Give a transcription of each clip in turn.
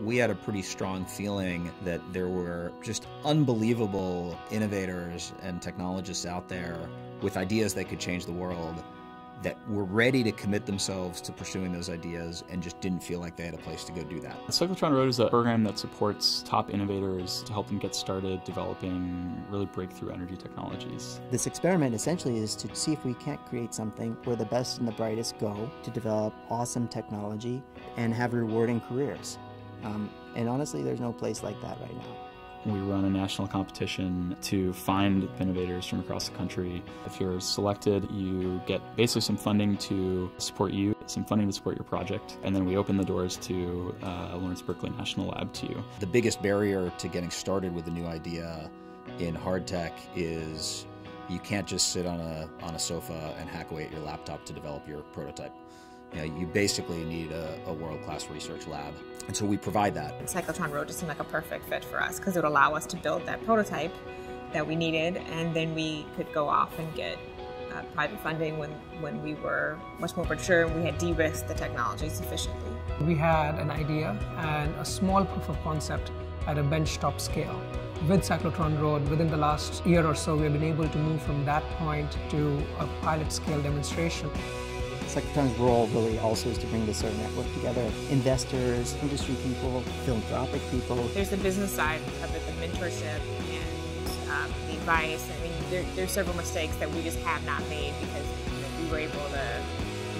we had a pretty strong feeling that there were just unbelievable innovators and technologists out there with ideas that could change the world that were ready to commit themselves to pursuing those ideas and just didn't feel like they had a place to go do that. The Cyclotron Road is a program that supports top innovators to help them get started developing really breakthrough energy technologies. This experiment essentially is to see if we can't create something where the best and the brightest go to develop awesome technology and have rewarding careers. Um, and honestly, there's no place like that right now. We run a national competition to find innovators from across the country. If you're selected, you get basically some funding to support you, some funding to support your project, and then we open the doors to uh, Lawrence Berkeley National Lab to you. The biggest barrier to getting started with a new idea in hard tech is you can't just sit on a, on a sofa and hack away at your laptop to develop your prototype. You, know, you basically need a, a world-class research lab. And so we provide that. Cyclotron Road just seemed like a perfect fit for us because it would allow us to build that prototype that we needed and then we could go off and get uh, private funding when, when we were much more mature and we had de-risked the technology sufficiently. We had an idea and a small proof of concept at a benchtop scale. With Cyclotron Road, within the last year or so, we've been able to move from that point to a pilot scale demonstration. Cyclotron's role really also is to bring this sort of network together. Investors, industry people, philanthropic people. There's the business side of it, the mentorship and um, the advice. I mean, there, there's several mistakes that we just have not made because you know, we were able to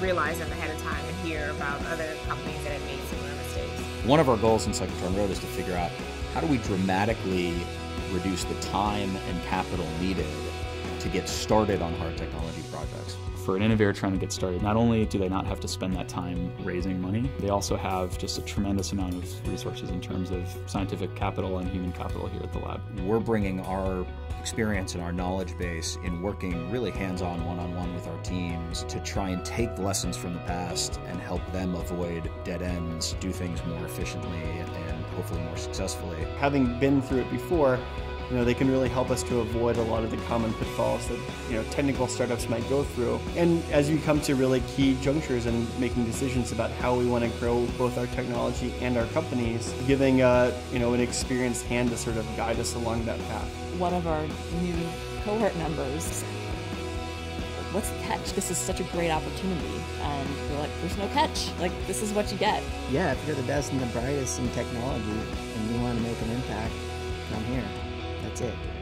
realize them ahead of time and hear about other companies that had made similar mistakes. One of our goals in Cyclotron Road is to figure out how do we dramatically reduce the time and capital needed to get started on hard technology projects. For an innovator trying to get started, not only do they not have to spend that time raising money, they also have just a tremendous amount of resources in terms of scientific capital and human capital here at the lab. We're bringing our experience and our knowledge base in working really hands-on one-on-one with our teams to try and take lessons from the past and help them avoid dead ends, do things more efficiently and hopefully more successfully. Having been through it before, you know, they can really help us to avoid a lot of the common pitfalls that, you know, technical startups might go through. And as you come to really key junctures and making decisions about how we want to grow both our technology and our companies, giving, uh, you know, an experienced hand to sort of guide us along that path. One of our new cohort members what's the catch? This is such a great opportunity. And we're like, there's no catch. Like, this is what you get. Yeah, if you're the best and the brightest in technology and you want to make an impact, come here. That's it.